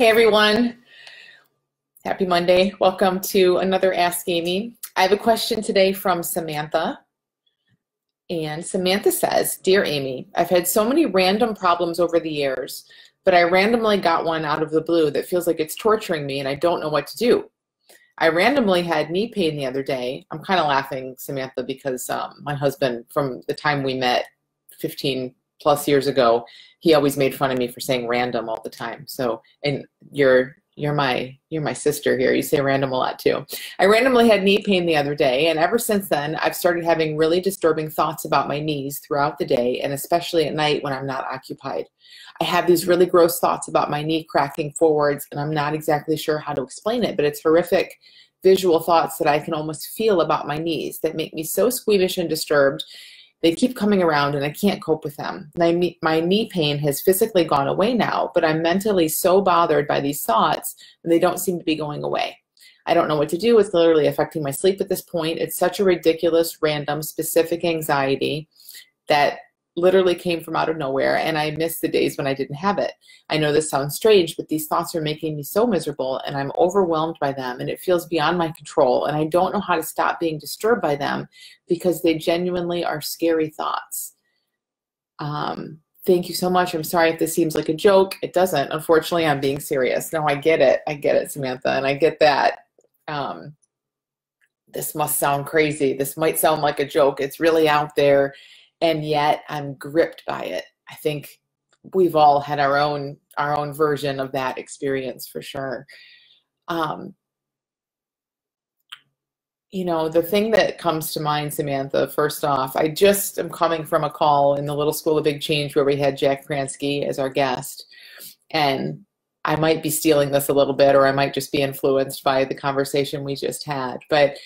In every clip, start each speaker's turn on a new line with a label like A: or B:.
A: Hey everyone. Happy Monday. Welcome to another Ask Amy. I have a question today from Samantha. And Samantha says, Dear Amy, I've had so many random problems over the years, but I randomly got one out of the blue that feels like it's torturing me and I don't know what to do. I randomly had knee pain the other day. I'm kind of laughing, Samantha, because um, my husband, from the time we met 15 plus years ago, he always made fun of me for saying random all the time. So, and you're you're my you're my sister here. You say random a lot too. I randomly had knee pain the other day, and ever since then, I've started having really disturbing thoughts about my knees throughout the day, and especially at night when I'm not occupied. I have these really gross thoughts about my knee cracking forwards, and I'm not exactly sure how to explain it, but it's horrific visual thoughts that I can almost feel about my knees that make me so squeamish and disturbed they keep coming around and I can't cope with them. My, my knee pain has physically gone away now, but I'm mentally so bothered by these thoughts and they don't seem to be going away. I don't know what to do. It's literally affecting my sleep at this point. It's such a ridiculous, random, specific anxiety that literally came from out of nowhere and I miss the days when I didn't have it. I know this sounds strange, but these thoughts are making me so miserable and I'm overwhelmed by them and it feels beyond my control and I don't know how to stop being disturbed by them because they genuinely are scary thoughts. Um, thank you so much. I'm sorry if this seems like a joke. It doesn't. Unfortunately, I'm being serious. No, I get it. I get it, Samantha, and I get that. Um, this must sound crazy. This might sound like a joke. It's really out there and yet I'm gripped by it. I think we've all had our own our own version of that experience for sure. Um, you know, the thing that comes to mind, Samantha, first off, I just am coming from a call in the Little School of Big Change where we had Jack Pransky as our guest. And I might be stealing this a little bit, or I might just be influenced by the conversation we just had. But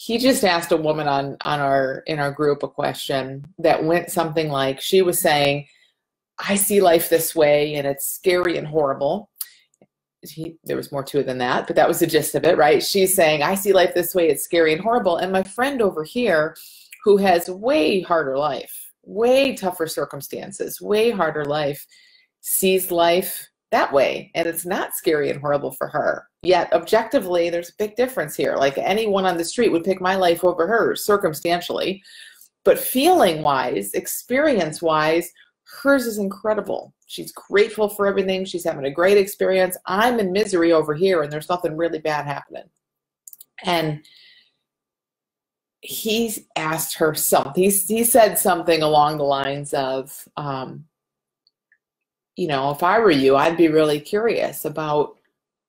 A: he just asked a woman on on our in our group a question that went something like she was saying i see life this way and it's scary and horrible. He, there was more to it than that but that was the gist of it right? She's saying i see life this way it's scary and horrible. And my friend over here who has way harder life way tougher circumstances way harder life sees life that way and it's not scary and horrible for her yet objectively there's a big difference here. Like anyone on the street would pick my life over hers circumstantially. But feeling wise experience wise hers is incredible. She's grateful for everything. She's having a great experience. I'm in misery over here and there's nothing really bad happening. And he asked her something he, he said something along the lines of um, you know, if I were you, I'd be really curious about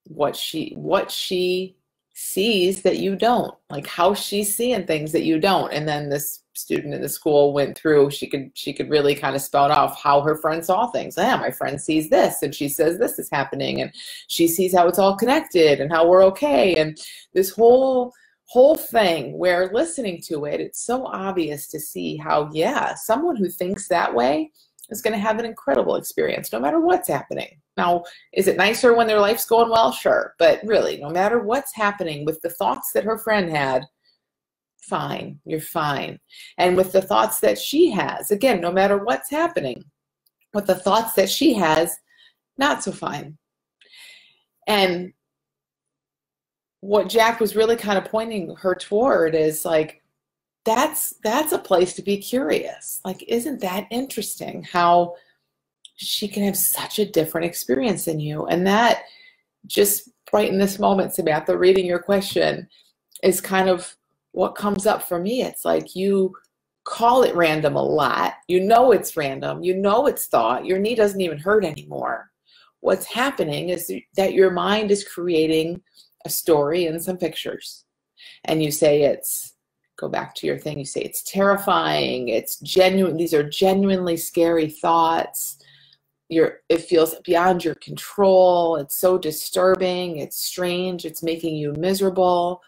A: what she what she sees that you don't, like how she's seeing things that you don't. And then this student in the school went through, she could she could really kind of spout off how her friend saw things. Yeah, my friend sees this and she says this is happening and she sees how it's all connected and how we're okay. And this whole whole thing where listening to it, it's so obvious to see how, yeah, someone who thinks that way is going to have an incredible experience no matter what's happening. Now, is it nicer when their life's going well? Sure. But really, no matter what's happening with the thoughts that her friend had, fine, you're fine. And with the thoughts that she has, again, no matter what's happening, with the thoughts that she has, not so fine. And what Jack was really kind of pointing her toward is like, that's that's a place to be curious. Like isn't that interesting how she can have such a different experience than you? And that just right in this moment samantha reading your question is kind of what comes up for me. It's like you call it random a lot. You know it's random. You know it's thought. Your knee doesn't even hurt anymore. What's happening is that your mind is creating a story and some pictures. And you say it's go back to your thing you say it's terrifying it's genuine these are genuinely scary thoughts. You're it feels beyond your control it's so disturbing it's strange it's making you miserable.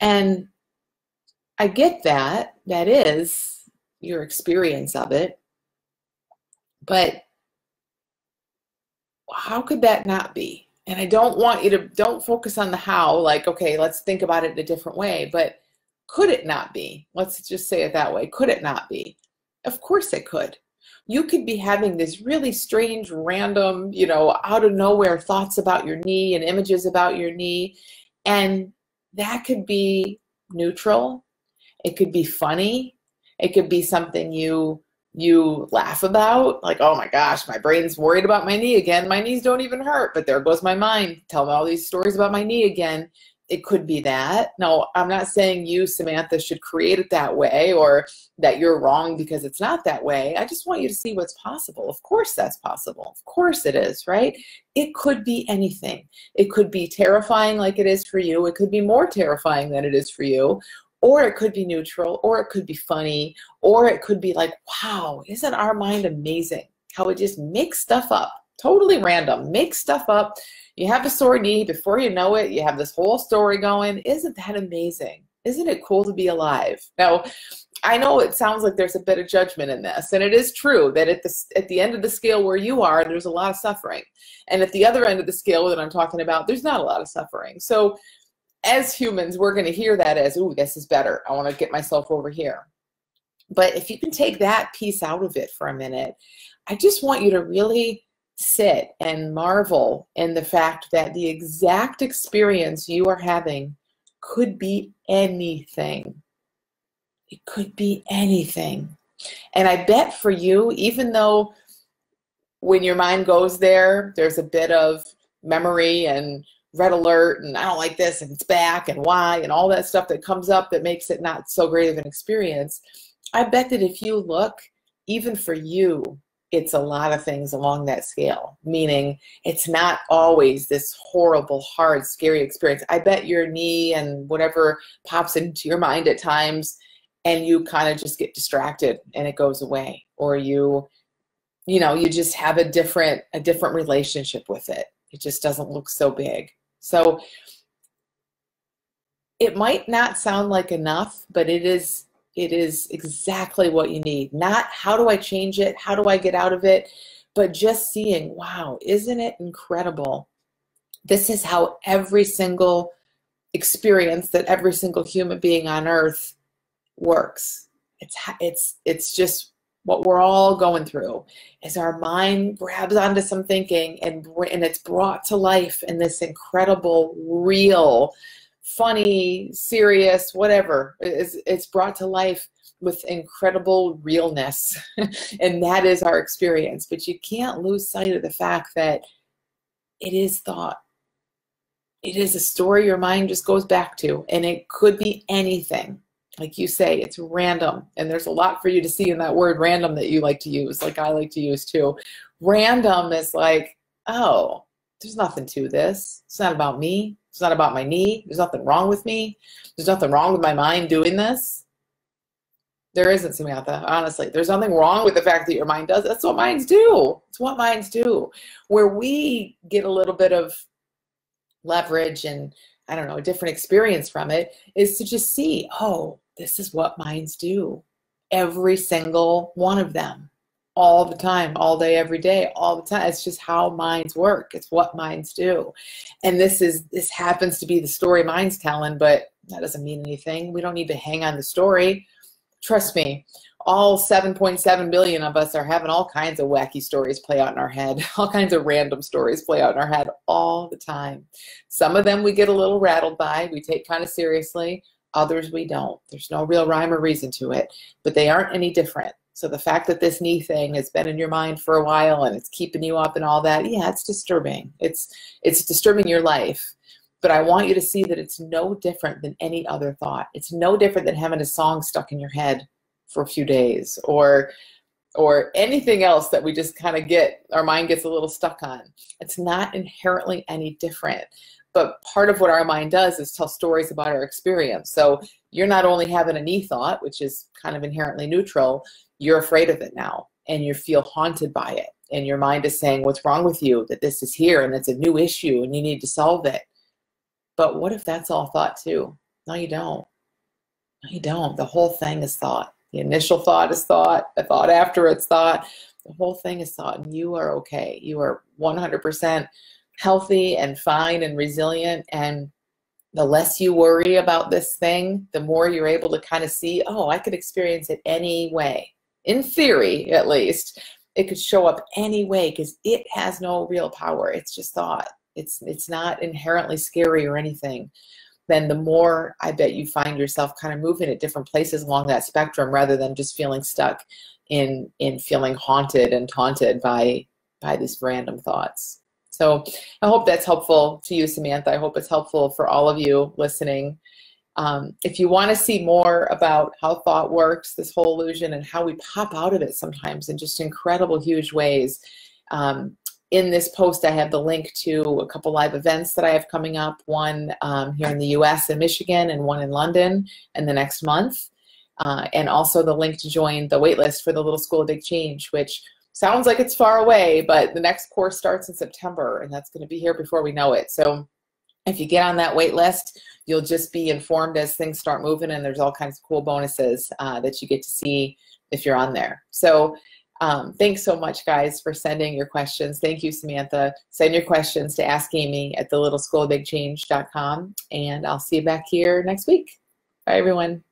A: And i get that that is your experience of it. But how could that not be? And i don't want you to don't focus on the how like okay let's think about it a different way but could it not be? Let's just say it that way. Could it not be? Of course it could. You could be having this really strange, random, you know, out of nowhere thoughts about your knee and images about your knee. And that could be neutral. It could be funny. It could be something you you laugh about like oh my gosh my brain's worried about my knee again my knees don't even hurt but there goes my mind tell me all these stories about my knee again it could be that. No i'm not saying you samantha should create it that way or that you're wrong because it's not that way. I just want you to see what's possible. Of course that's possible. Of course it is right? It could be anything. It could be terrifying like it is for you. It could be more terrifying than it is for you. Or it could be neutral, or it could be funny, or it could be like, wow, isn't our mind amazing? How it just makes stuff up, totally random, make stuff up. You have a sore knee, before you know it, you have this whole story going. Isn't that amazing? Isn't it cool to be alive? Now, I know it sounds like there's a bit of judgment in this, and it is true that at the at the end of the scale where you are, there's a lot of suffering, and at the other end of the scale that I'm talking about, there's not a lot of suffering. So as humans, we're going to hear that as, "Ooh, this is better. I want to get myself over here." But if you can take that piece out of it for a minute, I just want you to really sit and marvel in the fact that the exact experience you are having could be anything. It could be anything. And I bet for you, even though when your mind goes there, there's a bit of memory and red alert and I don't like this and it's back and why and all that stuff that comes up that makes it not so great of an experience. I bet that if you look, even for you, it's a lot of things along that scale, meaning it's not always this horrible, hard, scary experience. I bet your knee and whatever pops into your mind at times and you kind of just get distracted and it goes away or you you know you just have a different a different relationship with it it just doesn't look so big so it might not sound like enough, but it is it is exactly what you need. Not how do I change it? How do I get out of it? But just seeing, wow, isn't it incredible? This is how every single experience that every single human being on earth works. It's it's it's just what we're all going through is our mind grabs onto some thinking and and it's brought to life in this incredible real funny serious whatever it's, it's brought to life with incredible realness and that is our experience but you can't lose sight of the fact that it is thought it is a story your mind just goes back to and it could be anything like you say, it's random. And there's a lot for you to see in that word random that you like to use, like I like to use too. Random is like, oh, there's nothing to this. It's not about me. It's not about my knee. There's nothing wrong with me. There's nothing wrong with my mind doing this. There isn't, Samantha, honestly. There's nothing wrong with the fact that your mind does. That's what minds do. It's what minds do. Where we get a little bit of leverage and I don't know, a different experience from it is to just see, oh, this is what minds do. Every single one of them, all the time, all day, every day, all the time. It's just how minds work. It's what minds do. And this is this happens to be the story minds telling, but that doesn't mean anything. We don't need to hang on the story. Trust me, all 7.7 billion of us are having all kinds of wacky stories play out in our head, all kinds of random stories play out in our head all the time. Some of them we get a little rattled by, we take kind of seriously. Others we don't. There's no real rhyme or reason to it, but they aren't any different. So the fact that this knee thing has been in your mind for a while and it's keeping you up and all that, yeah, it's disturbing. It's it's disturbing your life. But I want you to see that it's no different than any other thought. It's no different than having a song stuck in your head for a few days or or anything else that we just kind of get our mind gets a little stuck on. It's not inherently any different but part of what our mind does is tell stories about our experience. So you're not only having a knee thought, which is kind of inherently neutral, you're afraid of it now and you feel haunted by it. And your mind is saying, What's wrong with you? That this is here and it's a new issue and you need to solve it. But what if that's all thought too? No, you don't. No, you don't. The whole thing is thought. The initial thought is thought, the thought after it's thought. The whole thing is thought, and you are okay. You are 100% healthy and fine and resilient and the less you worry about this thing the more you're able to kind of see oh i could experience it any way in theory at least, it could show up any way because it has no real power. It's just thought. It's it's not inherently scary or anything. Then the more I bet you find yourself kind of moving at different places along that spectrum rather than just feeling stuck in in feeling haunted and taunted by by these random thoughts. So I hope that's helpful to you, Samantha. I hope it's helpful for all of you listening. Um, if you want to see more about how thought works, this whole illusion, and how we pop out of it sometimes in just incredible, huge ways, um, in this post, I have the link to a couple live events that I have coming up, one um, here in the US in Michigan and one in London in the next month. Uh, and also the link to join the waitlist for the Little School of Big Change, which sounds like it's far away, but the next course starts in September, and that's going to be here before we know it. So if you get on that wait list, you'll just be informed as things start moving, and there's all kinds of cool bonuses uh, that you get to see if you're on there. So um, thanks so much, guys, for sending your questions. Thank you, Samantha. Send your questions to Ask Amy at the little school of big change.com, and I'll see you back here next week. Bye, everyone.